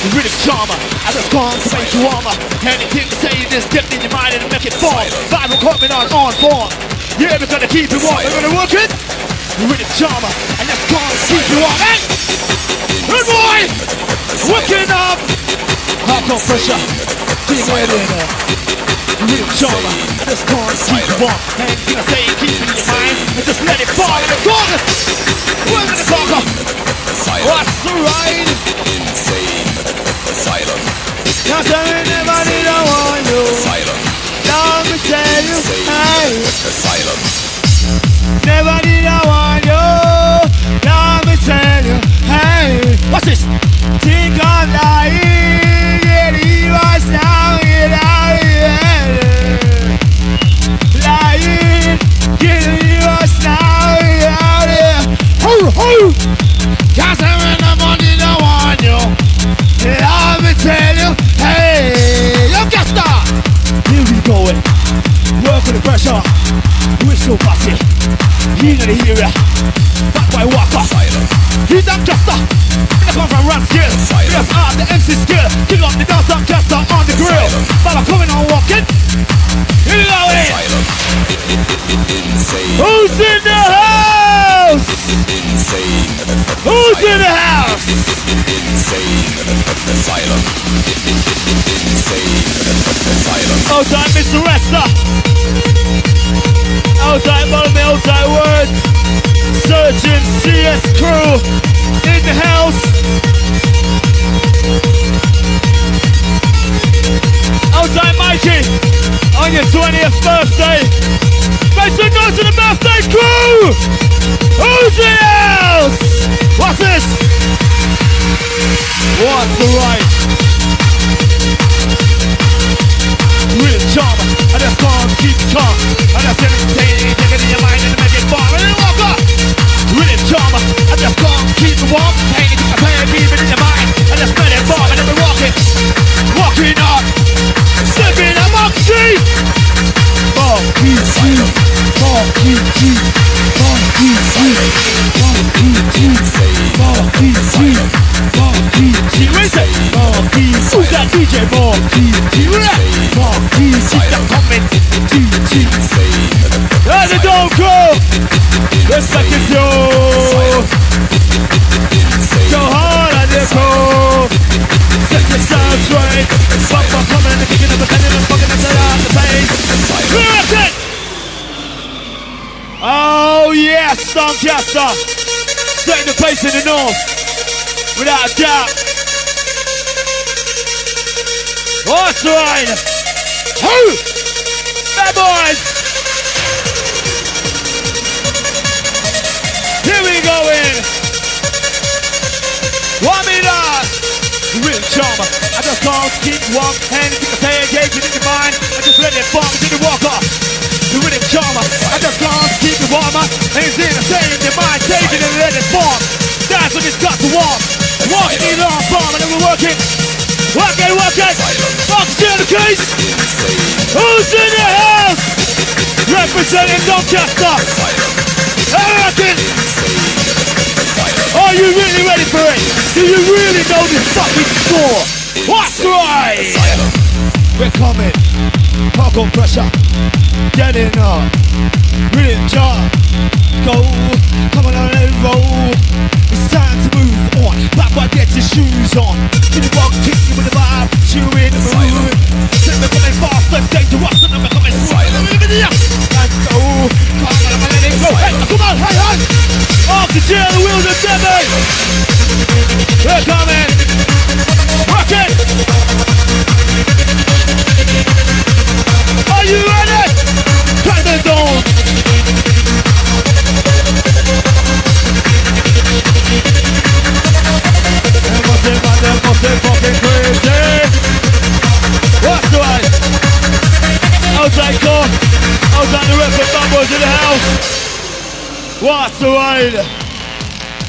Rhythm charmer, I just can't make you armor. Anything to say this, get in your mind and make it fall. Bible coming on, on form. Yeah, we're gonna keep it warm. We're gonna work it. Rhythm charmer, I just can't keep you warm. Hey! Good boy! Working up! Hardcore pressure. Keep it in there. Rhythm charmer, I just can't keep you warm. Anything I say, keep it in your mind and just let it fall the corner. We're gonna up. What's the ride? Cause I never did I want you. Let me tell you, hey. Asylum. Never did I want you. Let me tell you, hey. What's this? Think I'm lying, yeah, he was now, yeah, yeah. Lying, yeah, he was now, yeah, yeah. Ho, ho. Cause I Whistle party. Gonna hear ya. Back by Walker. He's up Caster. They come from run skill. Yes, I'm the MC skill. Kick off the dance up Caster on the grill. But I'm coming on walking. Here we go. eh. Who's in the house? Who's in the house? Hold tight, Mr. Resta. Hold tight words. Searching CS crew in the house. Tight, Mikey. On your 20th birthday. That DJ? Marky G. Marky G. That comment. G. G. And it don't go. Respect it, yo. So hard the go. Set your sound straight. Pop, and kicking up a penny and fucking us out the face. Rock it! Oh yes, Doncaster. Setting the pace in the north. Without a doubt. Horse ride. Who? Bad boys. Here we go in. One minute. Real charmer. I just can't keep one anything I say, engaging in your mind. I just let it bomb into the walker. The rhythm charmer. I just can't keep it warmer. Anything I say in your mind, take it and let it form. That's when it's got to warm. Walking in on bomb and then we're working. To. Who's in the house? Representing Doncaster. American. Are you really ready for it? Do you really know this fucking score? What's right? We're coming. Hardcore pressure. Getting up. Uh, Rhythm jar. Go. Come on and let it roll. It's time to move on. Back by get your shoes on. To the rock, kick you with the vibe. In the mood. Set me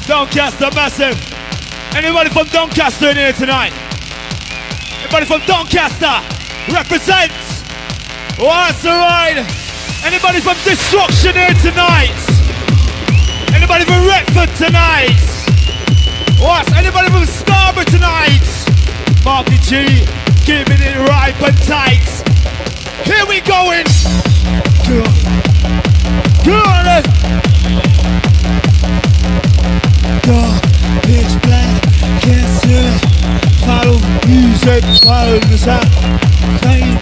Doncaster massive. Anybody from Doncaster in here tonight? Anybody from Doncaster? Represents. What's the right? Anybody from Destruction here tonight? Anybody from Retford tonight? What's anybody from Scarborough tonight? Marky G, giving it right and tight. Here we going. Go on. Music, follow the sound.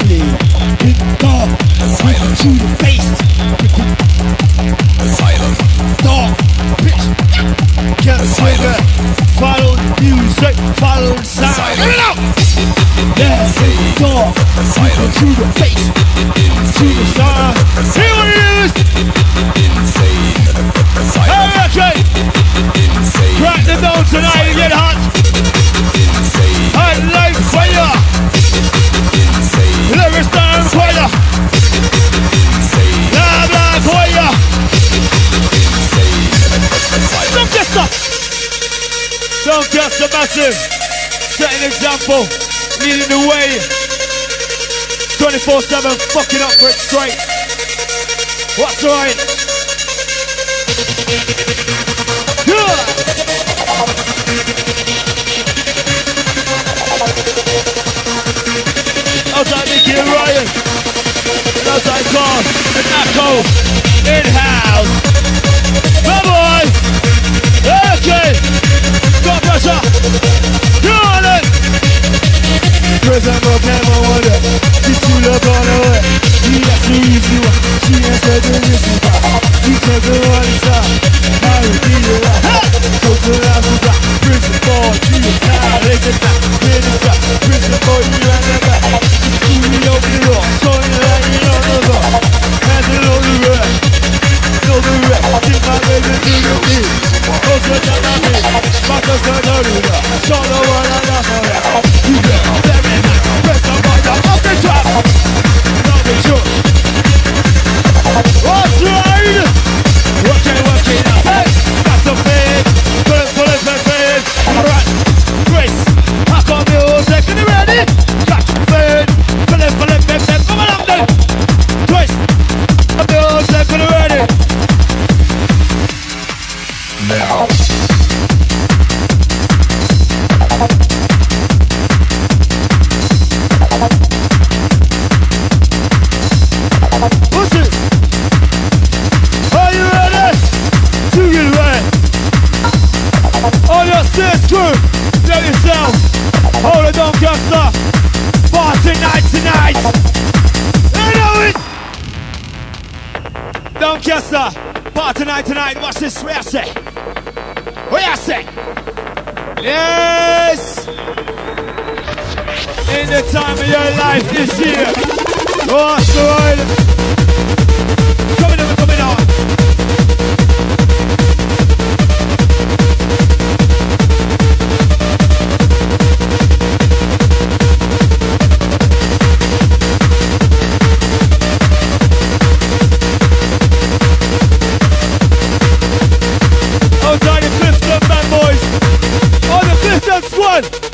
Stuck. Don't get the massive. Set an example. Leading the way. 24-7 fucking up for it straight. What's right? Yeah. Outside Mickey and Ryan. Outside Carl and Echo. In house. Okay. Got pressure. Come on then. Prison book never wonder. Look on the way. He has to use you. She has to do this. He tells her what Doncaster, party night tonight. Watch this. Where I say? Where I say? Yes. In the time of your life this year. watch the What's Clifton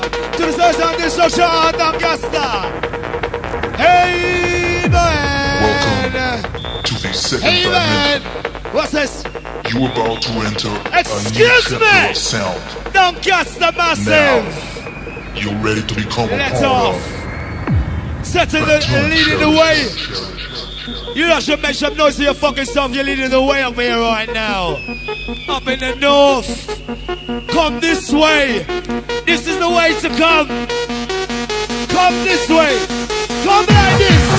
got to come to the station destruction of Gasta. Hey man. to the second Hey man. What's this? you about to enter a Excuse new chapter me! of sound. Doncaster Massive. Now, you're ready to become a Let part off. of Setting the, leading the way. You lot should make some noise to your fucking self. You're leading the way up here right now. Up in the north. Come this way. This is the way to come. Come this way. Come like this.